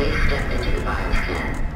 Safe step into the bioscan.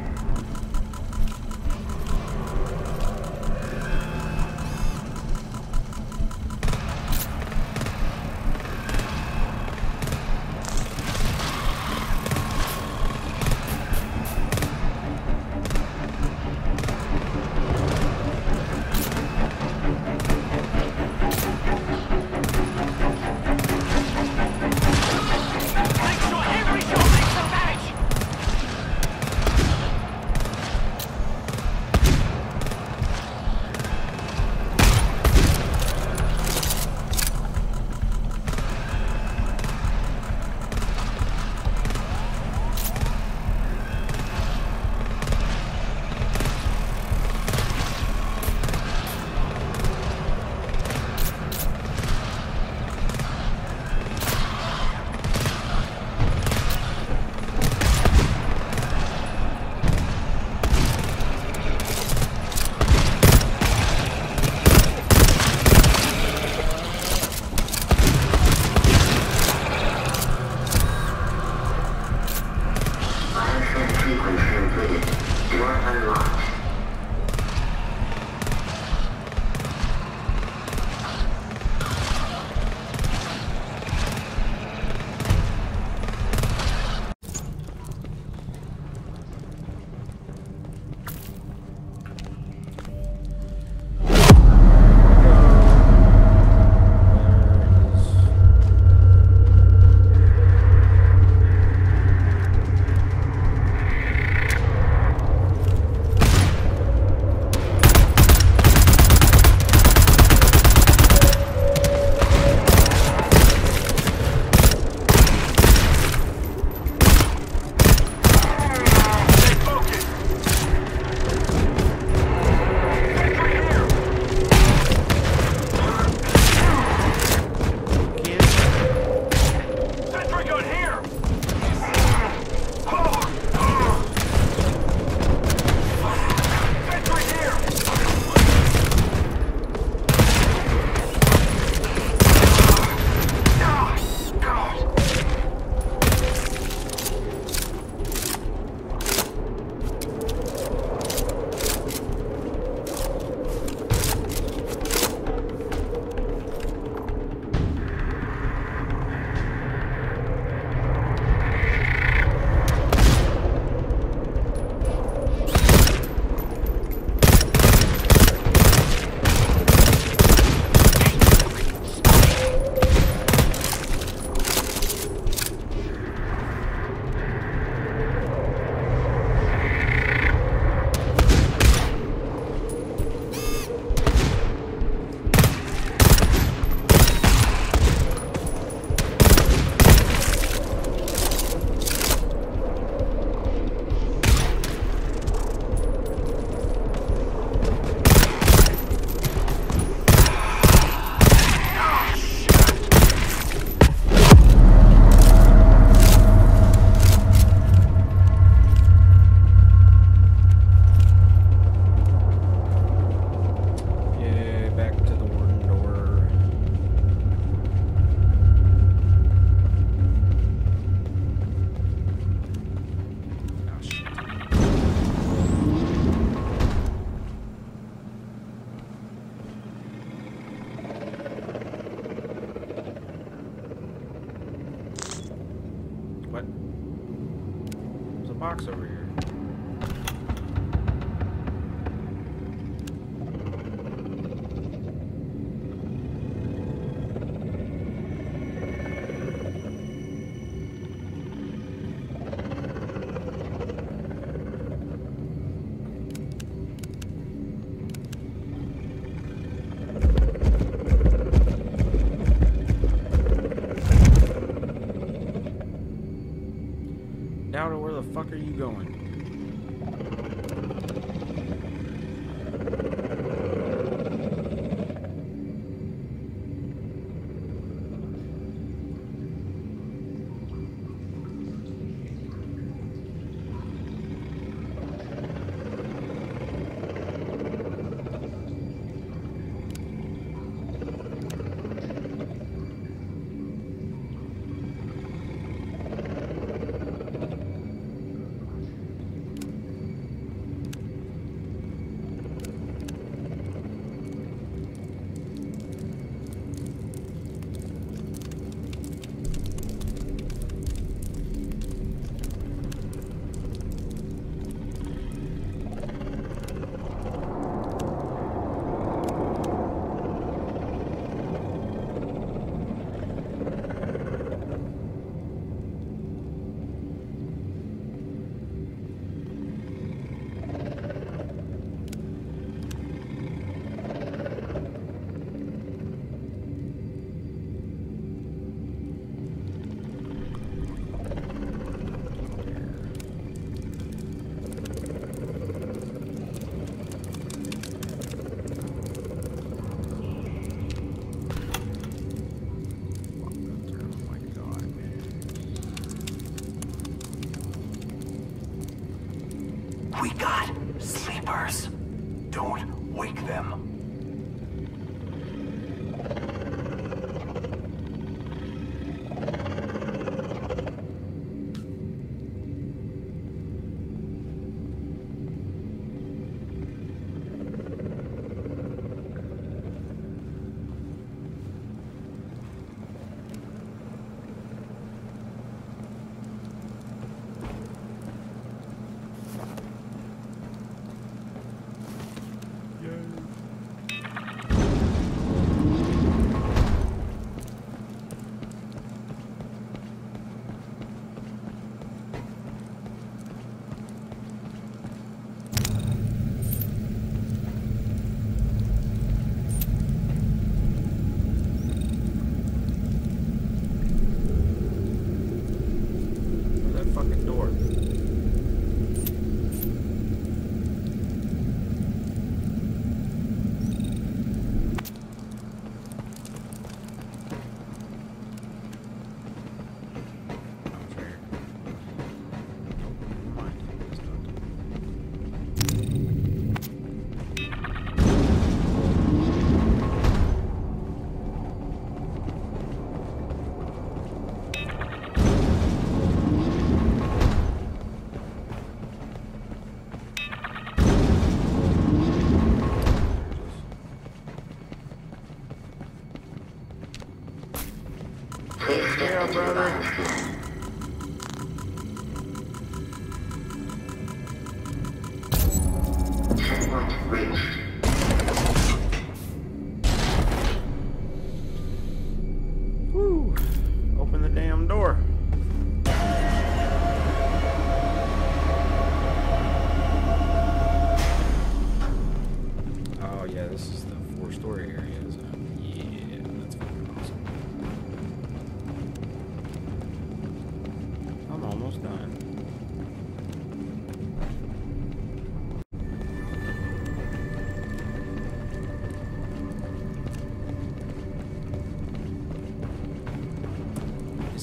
Fuck are you going?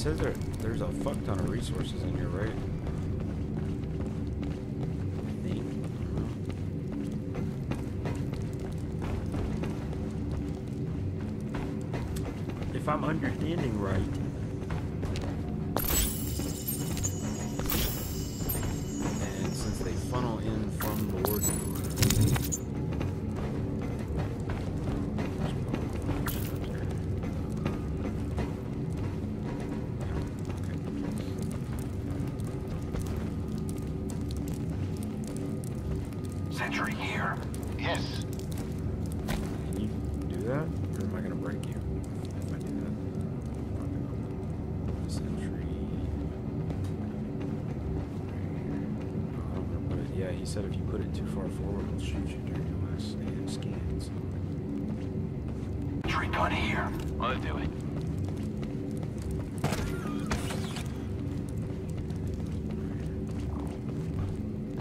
says there, there's a fuck ton of resources in here, right? I do it.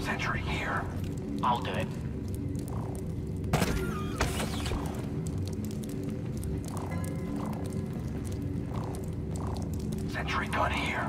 Sentry here. I'll do it. Sentry gun here.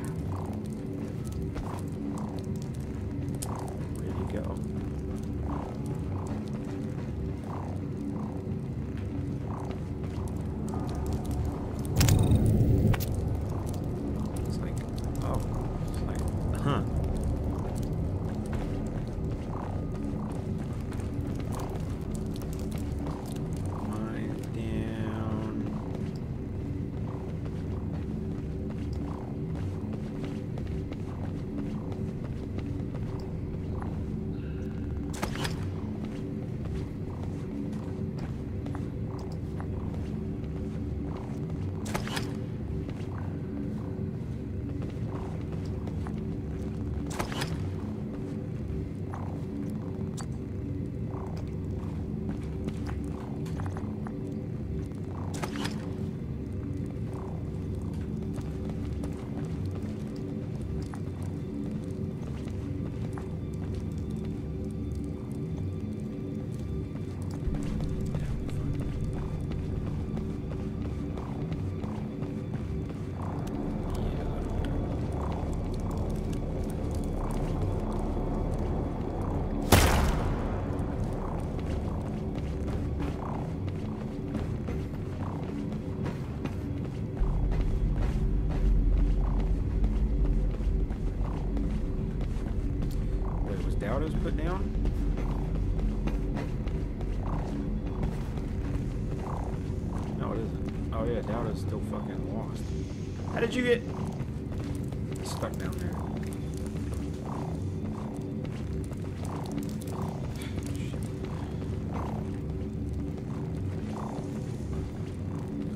How did you get stuck down there?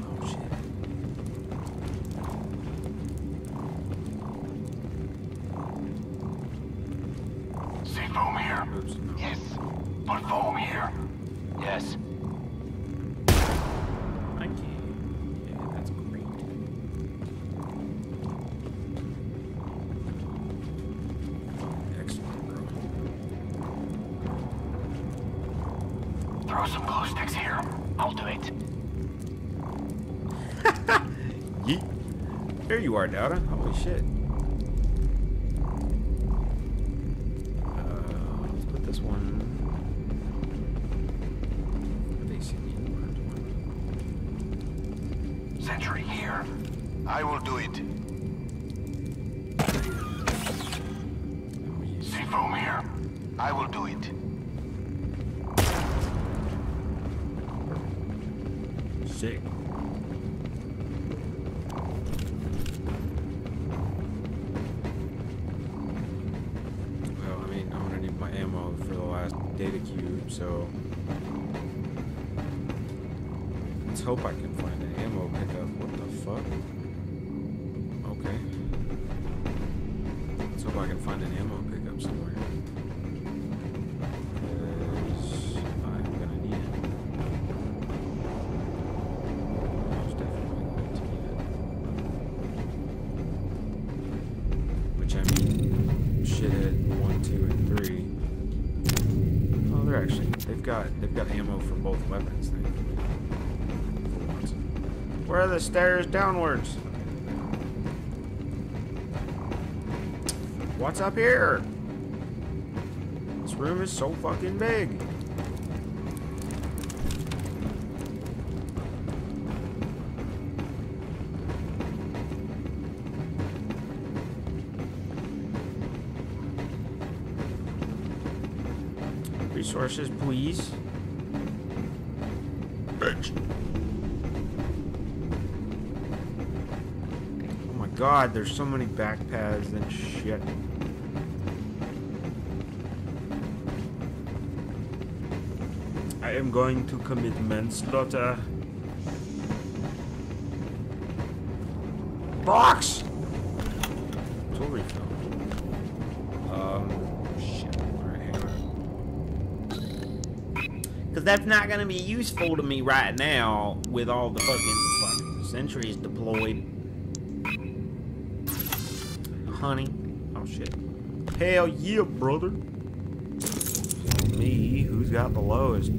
Oh foam here. Oops. No. Yes. Put foam here. Yes. You are, Dauda. Holy shit. Uh, let's put this one. They see the orange one. Sentry here. I will do it. Oh. C-foam here. I will do it. Sick. So let's hope I can find an ammo pickup. What the fuck? Actually they've got they've got ammo for both weapons. Once. Where are the stairs downwards? What's up here? This room is so fucking big. Please. Bitch. Oh my god, there's so many back paths and shit. I am going to commit manslaughter. Box! Tool refill. Um, shit. Alright, hang on. Because that's not going to be useful to me right now with all the fucking, fucking sentries deployed. Honey. Oh, shit. Hell yeah, brother. Me, who's got the lowest? Uh,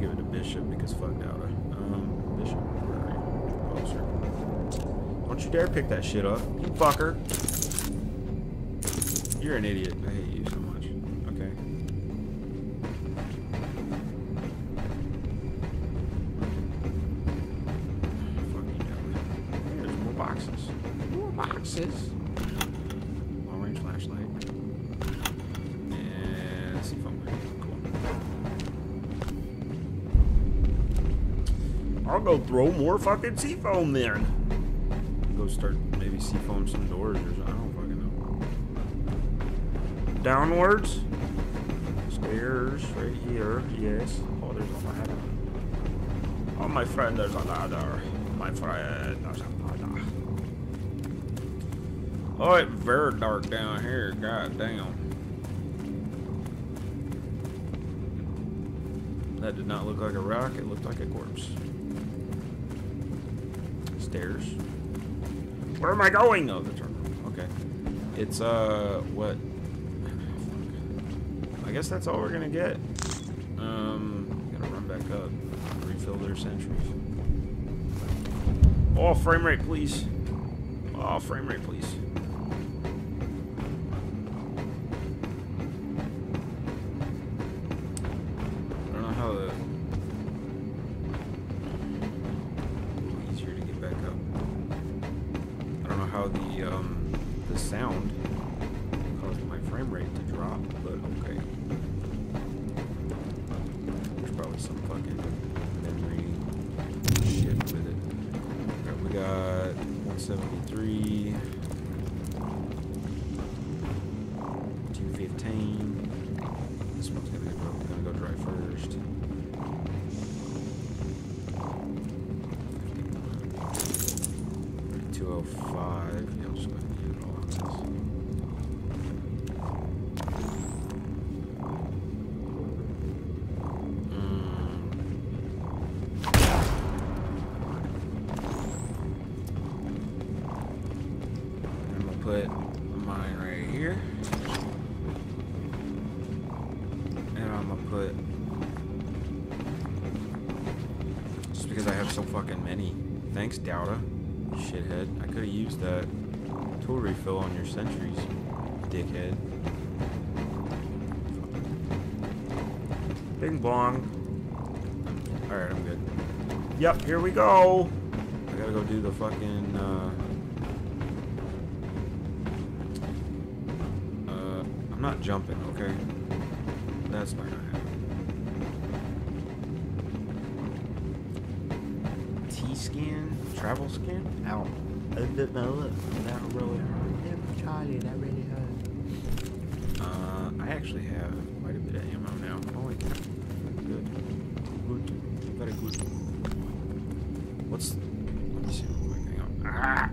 give it to Bishop because fuck Dauda. Um, Bishop, where are you? Closer. Don't you dare pick that shit up, you fucker. You're an idiot. I hate you so much. Okay. Fuck you, There's more boxes. More boxes. Long range flashlight. And C-foam. Cool. I'll go throw more fucking C-foam then. Go start maybe C-foam some doors or something. Downwards. Stairs right here. Yes. Oh, there's a ladder. Oh, my friend, there's a ladder. My friend, there's a ladder. Oh, it's very dark down here. God damn. That did not look like a rock. It looked like a corpse. Stairs. Where am I going? Oh, the terminal. Okay. It's, uh, what? Guess that's all we're gonna get. Um, gotta run back up. Refill their sentries. Oh, frame rate, please. Oh, frame rate, please. 173. 215. This one's gonna go, dry first. 205. Thanks. Shithead. I could have used that tool refill on your sentries, dickhead. Bing bong. Alright, I'm good. Yep, here we go. I gotta go do the fucking uh Uh, I'm not jumping, okay? That's not gonna happen. Travel scan? Ow. I did not look. That really hurt. Charlie, that really hurt. Uh, I actually have quite a bit of ammo now. Holy crap. Good. Good. Very good. What's... Let me see real quick. Hang on. Ah!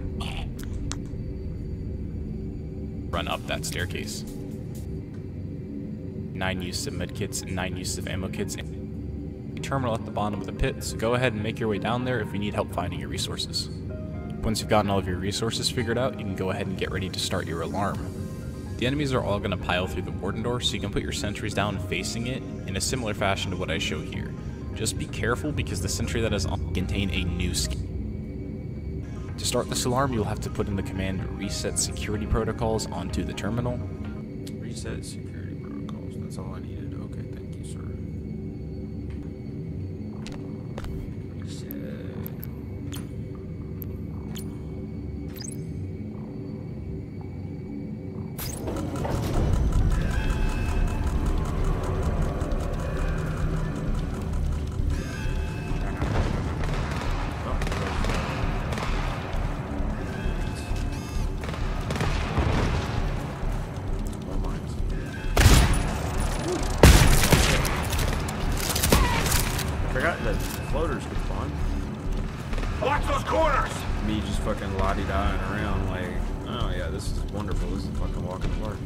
run up that staircase. Nine use of medkits and nine use of ammo kits. Terminal at the bottom of the pit, so go ahead and make your way down there if you need help finding your resources. Once you've gotten all of your resources figured out, you can go ahead and get ready to start your alarm. The enemies are all going to pile through the warden door, so you can put your sentries down facing it in a similar fashion to what I show here. Just be careful because the sentry that is on contain a new skin. To start this alarm, you'll have to put in the command reset security protocols onto the terminal. Reset security Watch those corners! Me just fucking lottie-dying around like, oh yeah, this is wonderful. This is fucking walking park.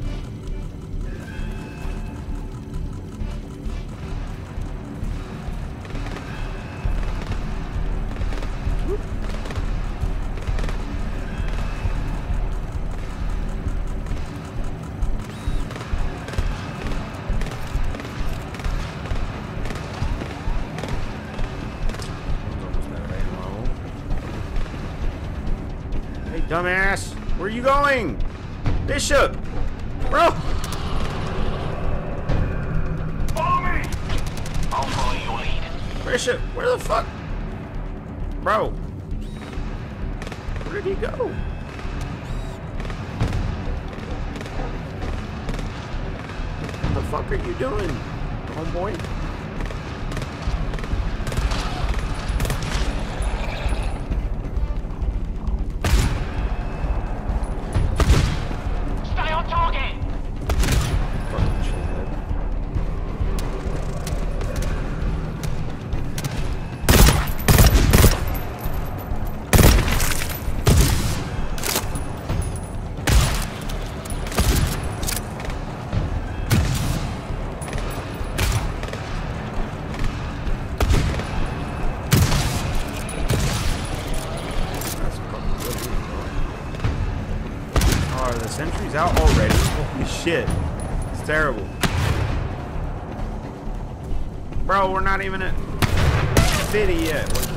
Hey, dumbass! Where are you going? Bishop! Bro! Follow me! I'll follow your lead. Bishop, where the fuck? Bro! Where did he go? What the fuck are you doing, homeboy? Out already? Holy shit. It's terrible. Bro, we're not even at city yet. What's